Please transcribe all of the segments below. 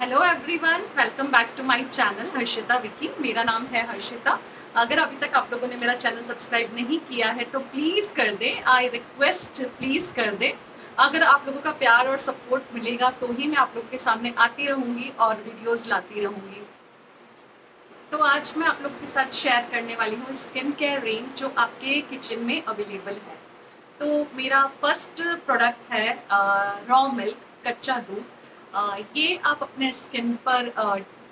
Hello everyone welcome back to my channel Harshita Vicky मेरा नाम है हर्षिता। अगर अभी तक आप लोगों ने मेरा चैनल सब्सक्राइब नहीं किया है तो प्लीज़ कर दें। आई रिक्वेस्ट प्लीज़ कर दें। अगर आप लोगों का प्यार और सपोर्ट मिलेगा तो ही मैं आप लोगों के सामने आती रहूँगी और वीडियोज़ लाती रहूँगी। तो आज मैं आप लोगों के साथ शेयर करने वाली हूँ स्किन केयर रेंज जो आपके किचन में अवेलेबल है। तो मेरा फ़र्स्ट प्रोडक्ट है रॉ मिल्क कच्चा दूध। ये आप अपने स्किन पर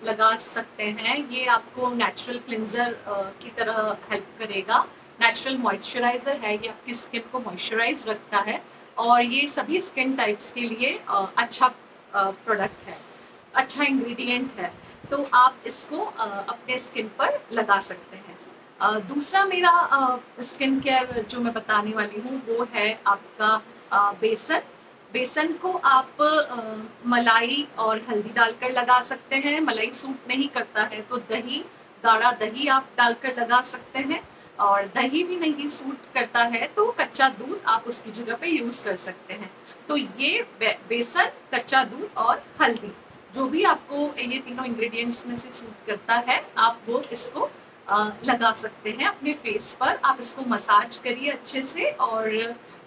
लगा सकते हैं। ये आपको नेचुरल क्लिनजर की तरह हेल्प करेगा। नेचुरल मॉइस्चराइज़र है, ये आपकी स्किन को मॉइस्चराइज रखता है। और ये सभी स्किन टाइप्स के लिए अच्छा प्रोडक्ट है। अच्छा इंग्रेडिएंट है। तो आप इसको अपने स्किन पर लगा सकते हैं। दूसरा मेरा स्किन केयर जो मैं बताने वाली हूँ, वो है आपका बेसन। बेसन को आप आ, मलाई और हल्दी डालकर लगा सकते हैं। मलाई सूट नहीं करता है तो दही गाढ़ा दही आप डालकर लगा सकते हैं। और दही भी नहीं सूट करता है तो कच्चा दूध आप उसकी जगह पे यूज़ कर सकते हैं। तो ये बे, बेसन कच्चा दूध और हल्दी जो भी आपको ये तीनों इंग्रेडिएंट्स में से सूट करता है आप वो इसको लगा सकते हैं अपने फेस पर। आप इसको मसाज करिए अच्छे से और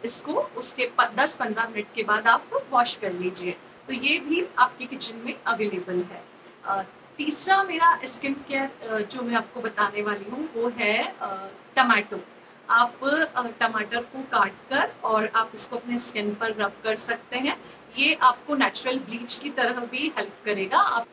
इसको उसके 10-15 मिनट के बाद आप वॉश कर लीजिए। तो ये भी आपके किचन में अवेलेबल है। तीसरा मेरा स्किन केयर जो मैं आपको बताने वाली हूँ, वो है टमाटो आप टमाटर को काट कर और आप इसको अपने स्किन पर रब कर सकते हैं। ये आपको नेचुरल ब्लीच की तरह भी हेल्प करेगा। आप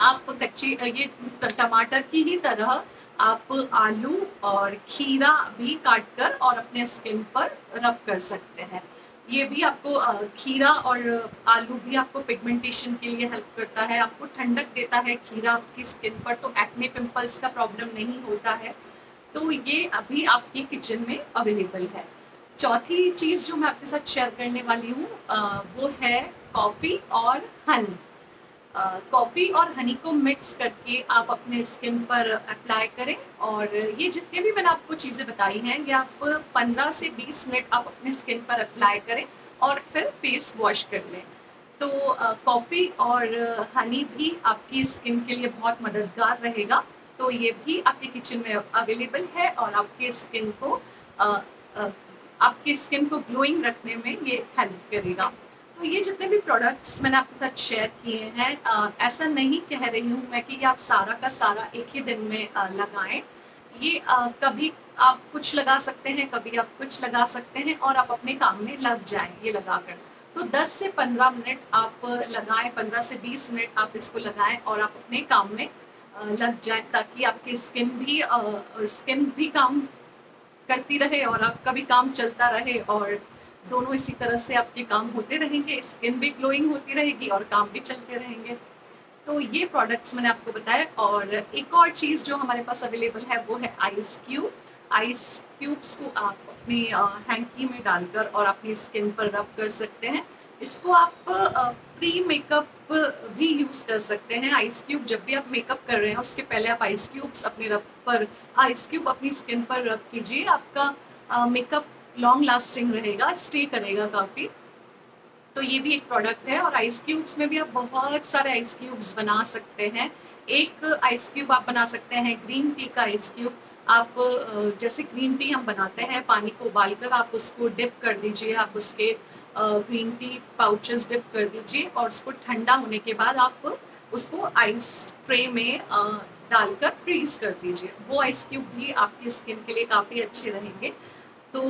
आप कच्चे, ये टमाटर की ही तरह आप आलू और खीरा भी काट कर और अपने स्किन पर रब कर सकते हैं। ये भी आपको खीरा और आलू भी आपको पिगमेंटेशन के लिए हेल्प करता है, आपको ठंडक देता है खीरा आपकी स्किन पर तो एक्ने पिंपल्स का प्रॉब्लम नहीं होता है। तो ये अभी आपकी किचन में अवेलेबल है। चौथी चीज़ जो मैं आपके साथ शेयर करने वाली हूँ वो है कॉफ़ी और हनी कॉफ़ी और हनी को मिक्स करके आप अपने स्किन पर अप्लाई करें। और ये जितने भी मैंने आपको चीज़ें बताई हैं ये आप 15 से 20 मिनट आप अपने स्किन पर अप्लाई करें और फिर फेस वॉश कर लें। तो कॉफ़ी और हनी भी आपकी स्किन के लिए बहुत मददगार रहेगा। तो ये भी आपके किचन में अवेलेबल है और आपके स्किन को आ, आ, आपकी स्किन को ग्लोइंग रखने में ये हेल्प करेगा। तो ये जितने भी प्रोडक्ट्स मैंने आपके साथ शेयर किए हैं आ, ऐसा नहीं कह रही हूँ मैं कि ये आप सारा का सारा एक ही दिन में आ, लगाएँ। ये आ, कभी आप कुछ लगा सकते हैं कभी आप कुछ लगा सकते हैं और आप अपने काम में लग जाएँ ये लगाकर। तो 10 से 15 मिनट आप लगाएँ 15 से 20 मिनट आप इसको लगाएँ और आप अपने काम में लग जाएँ ताकि आपकी स्किन भी स्किन भी काम करती रहे और आपका भी काम चलता रहे और दोनों इसी तरह से आपके काम होते रहेंगे स्किन भी ग्लोइंग होती रहेगी और काम भी चलते रहेंगे। तो ये प्रोडक्ट्स मैंने आपको बताया और एक और चीज़ जो हमारे पास अवेलेबल है वो है आइस क्यूब आइस क्यूब्स को आप अपनी हैंकी में डालकर और अपनी स्किन पर रब कर सकते हैं। इसको आप प्री मेकअप भी यूज़ कर सकते हैं। आइस क्यूब जब भी आप मेकअप कर रहे हैं, उसके पहले आप आइस क्यूब्स अपने रब पर आइस क्यूब अपनी स्किन पर रब कीजिए। आपका मेकअप लॉन्ग लास्टिंग रहेगा स्टे करेगा काफ़ी। तो ये भी एक प्रोडक्ट है और आइस क्यूब्स में भी आप बहुत सारे आइस क्यूब्स बना सकते हैं। एक आइस क्यूब आप बना सकते हैं ग्रीन टी का आइस क्यूब आप जैसे ग्रीन टी हम बनाते हैं, पानी को उबाल कर आप उसको डिप कर दीजिए, आप उसके ग्रीन टी पाउचेस डिप कर दीजिए और उसको ठंडा होने के बाद आप उसको आइस ट्रे में डालकर फ्रीज कर दीजिए। वो आइस क्यूब भी आपकी स्किन के लिए काफ़ी अच्छे रहेंगे। तो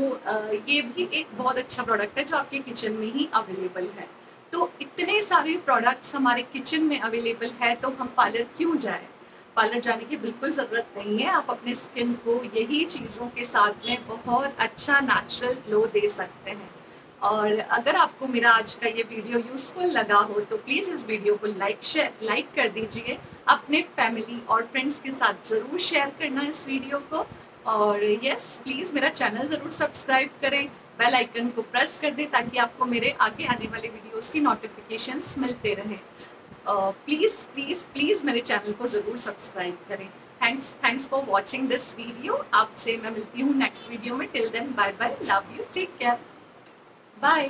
ये भी एक बहुत अच्छा प्रोडक्ट है जो आपके किचन में ही अवेलेबल है। तो इतने सारे प्रोडक्ट्स हमारे किचन में अवेलेबल है तो हम पार्लर क्यों जाए? पार्लर जाने की बिल्कुल ज़रूरत नहीं है। आप अपने स्किन को यही चीज़ों के साथ में बहुत अच्छा नेचुरल ग्लो दे सकते हैं। और अगर आपको मेरा आज का ये वीडियो यूज़फुल लगा हो तो प्लीज़ इस वीडियो को लाइक शेयर लाइक कर दीजिए। अपने फैमिली और फ्रेंड्स के साथ ज़रूर शेयर करना इस वीडियो को। और यस प्लीज़ मेरा चैनल ज़रूर सब्सक्राइब करें बेल आइकन को प्रेस कर दें ताकि आपको मेरे आगे आने वाले वीडियोस की नोटिफिकेशंस मिलते रहें। प्लीज़ प्लीज़ प्लीज़ मेरे चैनल को ज़रूर सब्सक्राइब करें। Thanks thanks for watching this video आपसे मैं मिलती हूँ नेक्स्ट वीडियो में. Till then bye bye love you take care bye